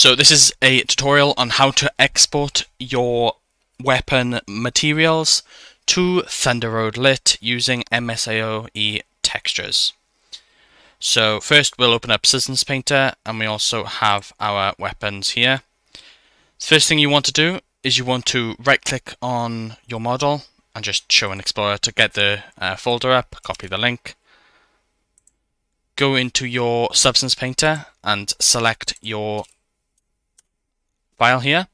So this is a tutorial on how to export your weapon materials to Thunder Road Lit using MSAOE textures. So first we'll open up Substance Painter and we also have our weapons here. First thing you want to do is you want to right click on your model and just show an Explorer to get the uh, folder up, copy the link. Go into your Substance Painter and select your file here.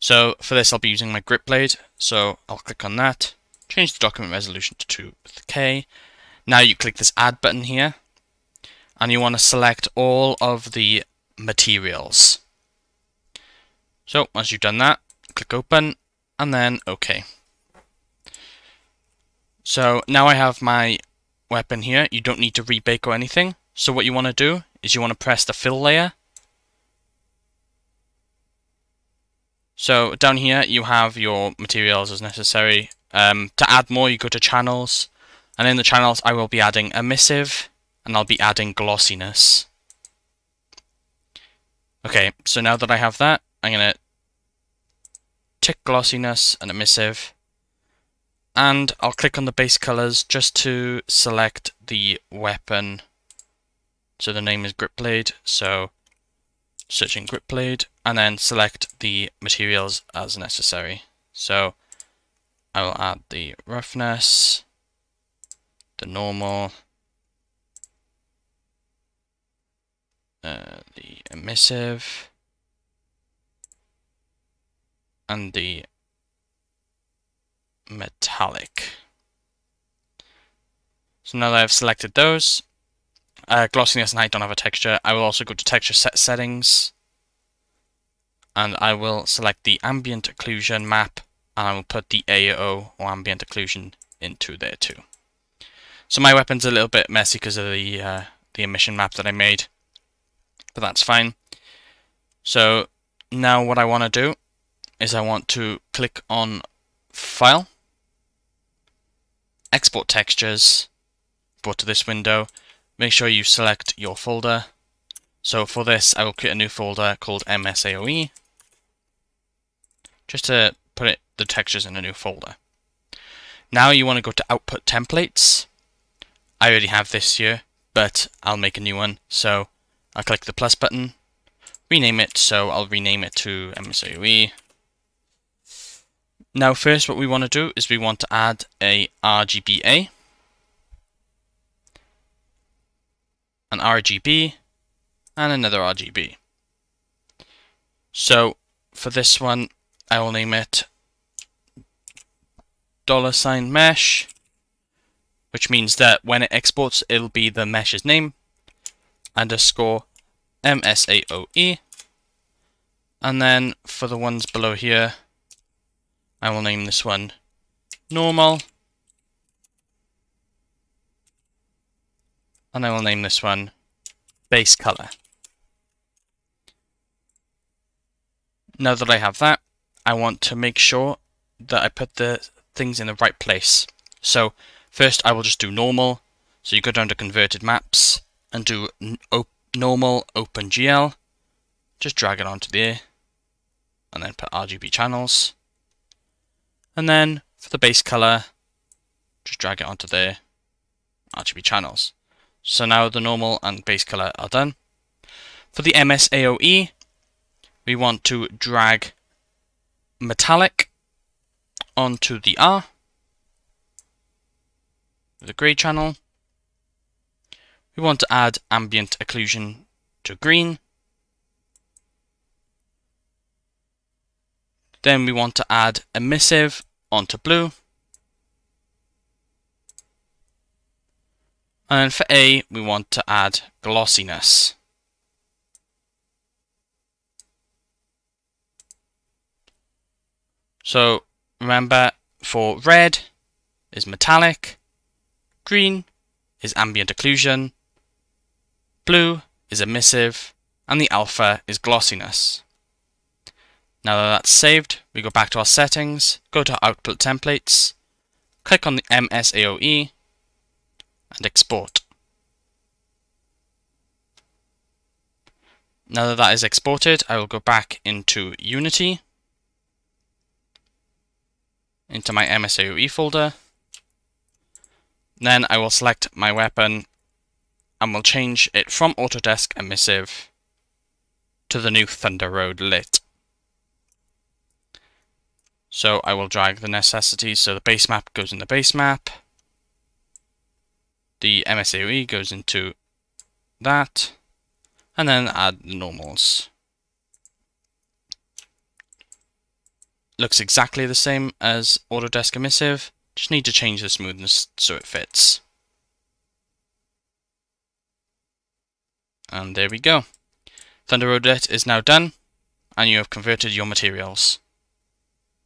So for this I'll be using my grip blade, so I'll click on that, change the document resolution to 2K. Now you click this add button here, and you want to select all of the materials. So once you've done that, click open, and then OK. So now I have my weapon here, you don't need to rebake or anything. So what you want to do is you want to press the fill layer So down here you have your materials as necessary. Um, to add more you go to channels and in the channels I will be adding emissive and I'll be adding glossiness. Okay, so now that I have that, I'm going to tick glossiness and emissive and I'll click on the base colors just to select the weapon. So the name is grip blade, so searching grip blade and then select the materials as necessary. So I will add the roughness, the normal, uh, the emissive, and the metallic. So now that I've selected those, uh, glossiness and height don't have a texture, I will also go to texture set settings, and I will select the ambient occlusion map and I will put the AO or ambient occlusion into there too. So my weapon's a little bit messy because of the uh, the emission map that I made, but that's fine. So now what I want to do is I want to click on File, Export Textures, go to this window, make sure you select your folder. So for this I will create a new folder called MSAOE just to put it the textures in a new folder. Now you want to go to output templates. I already have this here, but I'll make a new one. So I'll click the plus button, rename it, so I'll rename it to MSAOE. Now first what we want to do is we want to add a RGBA, an RGB, and another RGB. So for this one, I will name it dollar sign mesh, which means that when it exports, it'll be the mesh's name, underscore MSAOE, and then for the ones below here, I will name this one normal, and I will name this one base color. Now that I have that, I want to make sure that I put the things in the right place. So first I will just do normal. So you go down to converted maps and do op normal OpenGL. Just drag it onto there and then put RGB channels. And then for the base color, just drag it onto there, RGB channels. So now the normal and base color are done. For the MSAOE, we want to drag metallic onto the R the grey channel. We want to add ambient occlusion to green. Then we want to add emissive onto blue. And for A, we want to add glossiness. So remember for red is metallic, green is ambient occlusion, blue is emissive, and the alpha is glossiness. Now that that's saved, we go back to our settings, go to output templates, click on the MSAOE, and export. Now that that is exported, I will go back into Unity, into my MSAOE folder. Then I will select my weapon and will change it from Autodesk Emissive to the new Thunder Road Lit. So I will drag the necessities, so the base map goes in the base map, the MSAOE goes into that, and then add the normals. Looks exactly the same as Autodesk Emissive, just need to change the smoothness so it fits. And there we go. Thunder Road is now done, and you have converted your materials.